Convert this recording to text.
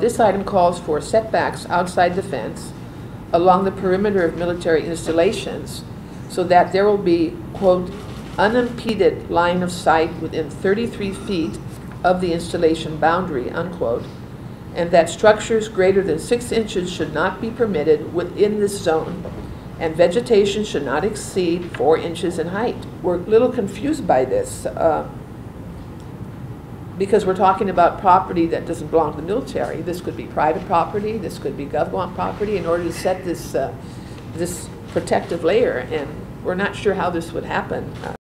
This item calls for setbacks outside the fence along the perimeter of military installations so that there will be, quote, unimpeded line of sight within 33 feet of the installation boundary, unquote, and that structures greater than six inches should not be permitted within this zone, and vegetation should not exceed four inches in height. We're a little confused by this, uh, because we're talking about property that doesn't belong to the military. This could be private property, this could be government property, in order to set this, uh, this protective layer, and we're not sure how this would happen. Uh,